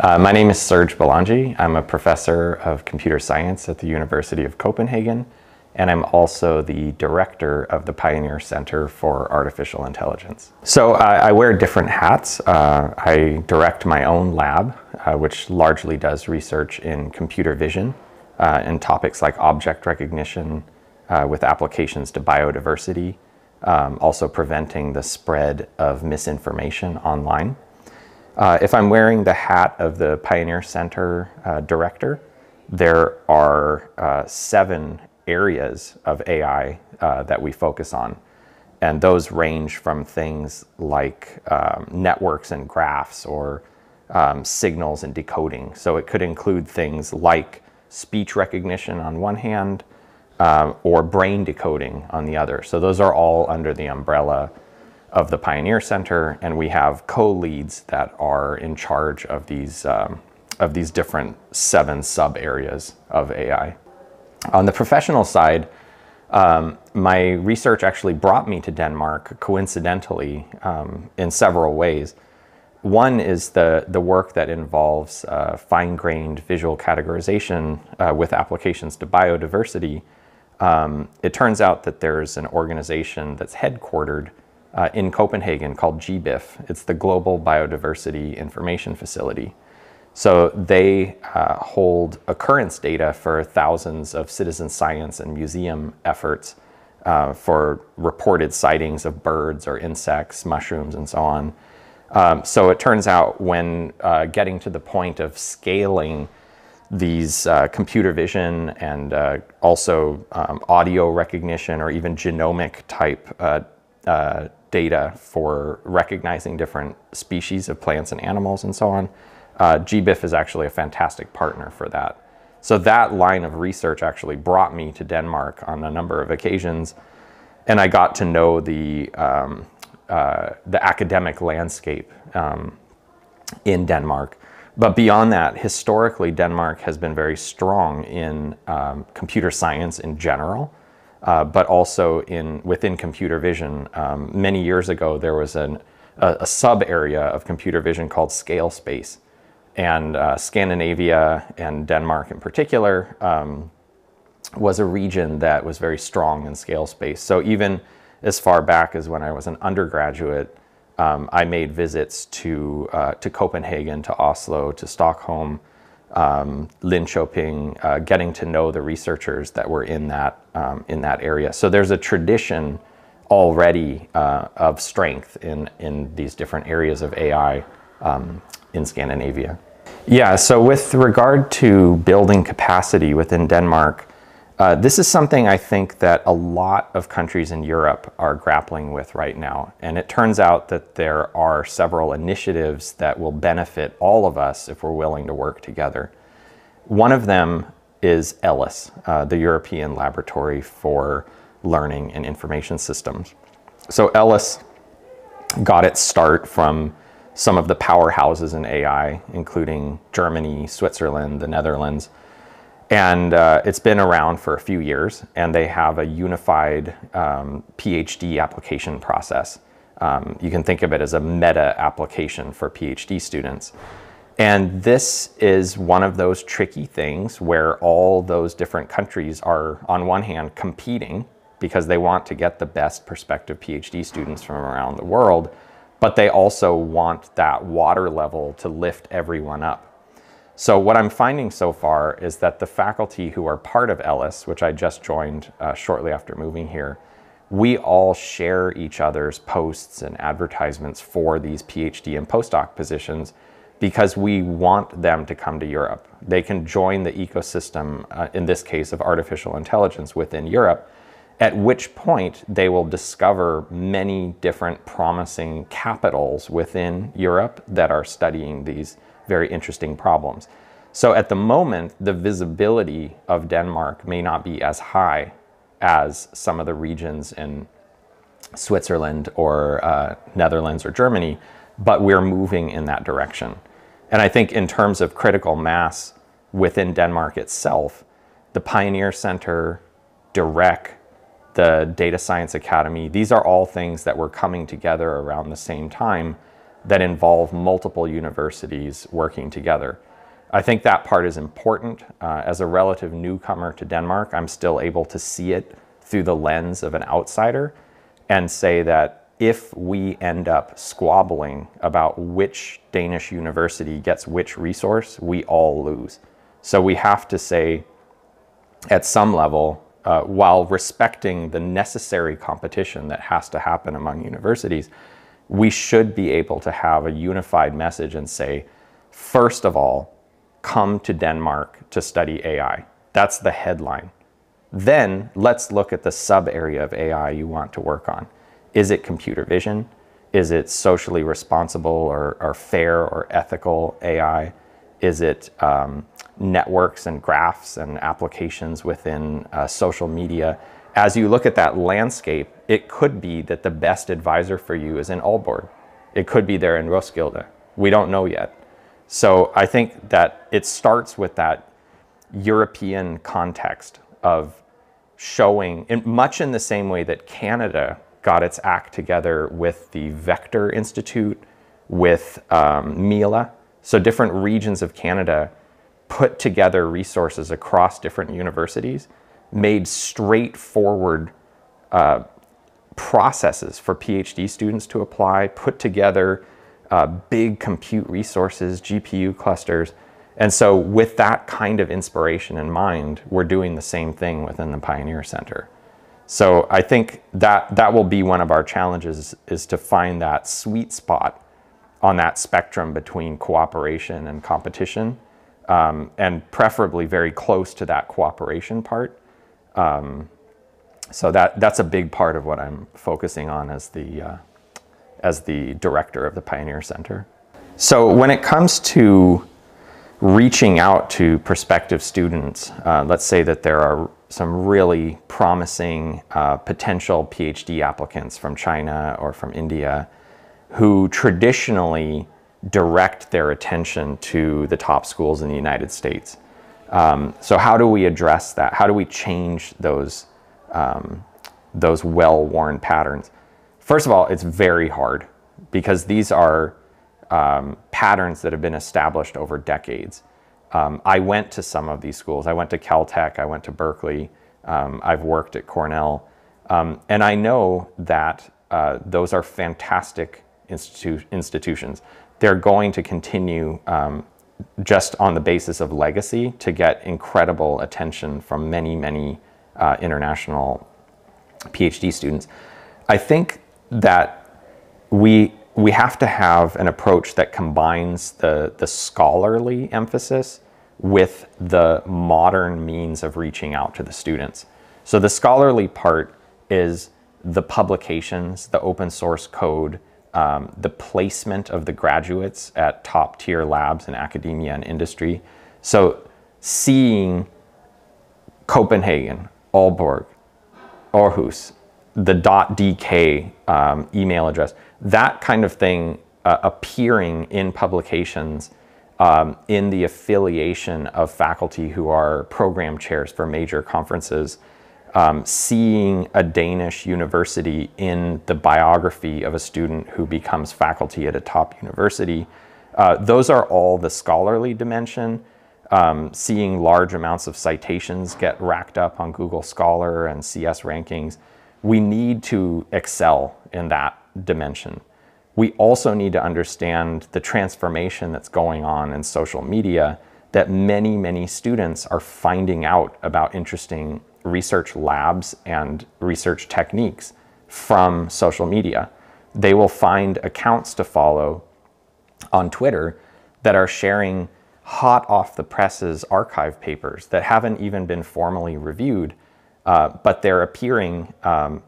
Uh, my name is Serge Belongie. I'm a professor of computer science at the University of Copenhagen, and I'm also the director of the Pioneer Center for Artificial Intelligence. So I wear different hats. Uh, I direct my own lab, uh, which largely does research in computer vision uh, and topics like object recognition uh, with applications to biodiversity, um, also preventing the spread of misinformation online. Uh, if I'm wearing the hat of the Pioneer Center director, there are seven areas of AI uh, that we focus on. And those range from things like um, networks and graphs or um, signals and decoding. So it could include things like speech recognition on one hand uh, or brain decoding on the other. So those are all under the umbrella of the Pioneer Center, and we have co-leads that are in charge of these, um, of these different seven sub areas of AI. On the professional side, um, my research actually brought me to Denmark coincidentally um, in several ways. One is the, the work that involves uh, fine-grained visual categorization uh, with applications to biodiversity. Um, it turns out that there's an organization that's headquartered uh, in Copenhagen called GBIF. It's the Global Biodiversity Information Facility. So they uh, hold occurrence data for thousands of citizen science and museum efforts uh, for reported sightings of birds or insects, mushrooms, and so on. Um, so it turns out when uh, getting to the point of scaling these uh, computer vision and uh, also um, audio recognition or even genomic type uh, data for recognizing different species of plants and animals and so on, uh, GBIF is actually a fantastic partner for that. So that line of research actually brought me to Denmark on a number of occasions, and I got to know the, um, uh, the academic landscape um, in Denmark. But beyond that, historically, Denmark has been very strong in um, computer science in general, uh, but also in within computer vision. Um, many years ago, there was an, a, a sub area of computer vision called scale space and uh, Scandinavia and Denmark in particular um, was a region that was very strong in scale space. So even as far back as when I was an undergraduate, um, I made visits to, uh, to Copenhagen, to Oslo, to Stockholm, um, Linköping, uh, getting to know the researchers that were in that, um, in that area. So there's a tradition already uh, of strength in, in these different areas of AI um, in Scandinavia. Yeah, so with regard to building capacity within Denmark, uh, this is something I think that a lot of countries in Europe are grappling with right now. And it turns out that there are several initiatives that will benefit all of us if we're willing to work together. One of them is ELLIS, uh, the European Laboratory for Learning and Information Systems. So ELLIS got its start from some of the powerhouses in AI, including Germany, Switzerland, the Netherlands. And uh, it's been around for a few years, and they have a unified um, PhD application process. Um, you can think of it as a meta application for PhD students. And this is one of those tricky things where all those different countries are, on one hand, competing because they want to get the best prospective PhD students from around the world but they also want that water level to lift everyone up. So what I'm finding so far is that the faculty who are part of ELLIS, which I just joined uh, shortly after moving here, we all share each other's posts and advertisements for these PhD and postdoc positions because we want them to come to Europe. They can join the ecosystem, uh, in this case of artificial intelligence within Europe, at which point they will discover many different promising capitals within Europe that are studying these very interesting problems. So at the moment, the visibility of Denmark may not be as high as some of the regions in Switzerland or uh, Netherlands or Germany, but we're moving in that direction. And I think in terms of critical mass within Denmark itself, the Pioneer Center, DIREC, the Data Science Academy. These are all things that were coming together around the same time that involve multiple universities working together. I think that part is important. Uh, as a relative newcomer to Denmark, I'm still able to see it through the lens of an outsider and say that if we end up squabbling about which Danish university gets which resource, we all lose. So we have to say, at some level, uh, while respecting the necessary competition that has to happen among universities, we should be able to have a unified message and say, first of all, come to Denmark to study AI. That's the headline. Then let's look at the sub area of AI you want to work on. Is it computer vision? Is it socially responsible or, or fair or ethical AI? Is it um, networks and graphs and applications within uh, social media? As you look at that landscape, it could be that the best advisor for you is in Aalborg. It could be there in Roskilde. We don't know yet. So I think that it starts with that European context of showing, in, much in the same way that Canada got its act together with the Vector Institute, with um, Mila. So different regions of Canada put together resources across different universities, made straightforward uh, processes for PhD students to apply, put together uh, big compute resources, GPU clusters. And so with that kind of inspiration in mind, we're doing the same thing within the Pioneer Center. So I think that that will be one of our challenges is to find that sweet spot on that spectrum between cooperation and competition, um, and preferably very close to that cooperation part. Um, so that that's a big part of what I'm focusing on as the uh, as the director of the Pioneer Center. So when it comes to reaching out to prospective students, uh, let's say that there are some really promising uh, potential PhD applicants from China or from India who traditionally direct their attention to the top schools in the United States. Um, so how do we address that? How do we change those, um, those well-worn patterns? First of all, it's very hard because these are um, patterns that have been established over decades. Um, I went to some of these schools. I went to Caltech, I went to Berkeley, um, I've worked at Cornell, um, and I know that uh, those are fantastic institu institutions. They're going to continue um, just on the basis of legacy to get incredible attention from many, many uh, international PhD students. I think that we we have to have an approach that combines the, the scholarly emphasis with the modern means of reaching out to the students. So the scholarly part is the publications, the open source code, um, the placement of the graduates at top tier labs in academia and industry. So seeing Copenhagen, Aalborg, Aarhus, the .dk um, email address, that kind of thing uh, appearing in publications um, in the affiliation of faculty who are program chairs for major conferences um, seeing a Danish university in the biography of a student who becomes faculty at a top university. Uh, those are all the scholarly dimension. Um, seeing large amounts of citations get racked up on Google Scholar and CS rankings. We need to excel in that dimension. We also need to understand the transformation that's going on in social media that many, many students are finding out about interesting research labs and research techniques from social media. They will find accounts to follow on Twitter that are sharing hot off the presses arXiv papers that haven't even been formally reviewed, uh, but they're appearing um,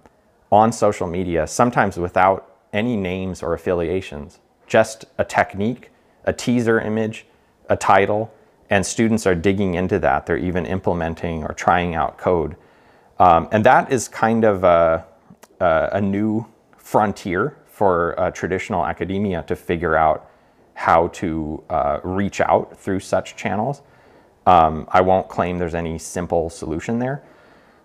on social media, sometimes without any names or affiliations, just a technique, a teaser image, a title, and students are digging into that. They're even implementing or trying out code. Um, and that is kind of a, a, a new frontier for uh, traditional academia to figure out how to uh, reach out through such channels. Um, I won't claim there's any simple solution there,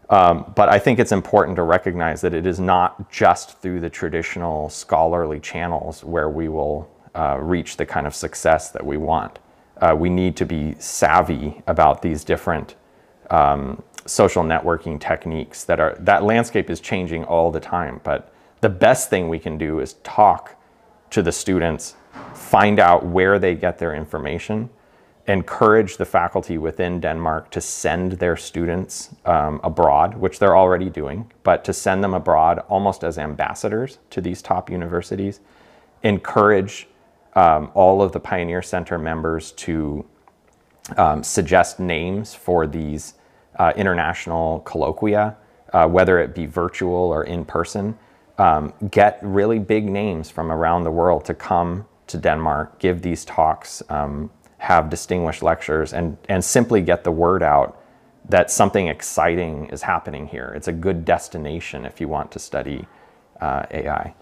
um, but I think it's important to recognize that it is not just through the traditional scholarly channels where we will uh, reach the kind of success that we want. Uh, we need to be savvy about these different um, social networking techniques that are that landscape is changing all the time. But the best thing we can do is talk to the students, find out where they get their information, encourage the faculty within Denmark to send their students um, abroad, which they're already doing, but to send them abroad almost as ambassadors to these top universities, encourage um, all of the Pioneer Center members to um, suggest names for these uh, international colloquia, uh, whether it be virtual or in person. Um, get really big names from around the world to come to Denmark, give these talks, um, have distinguished lectures, and, and simply get the word out that something exciting is happening here. It's a good destination if you want to study uh, AI.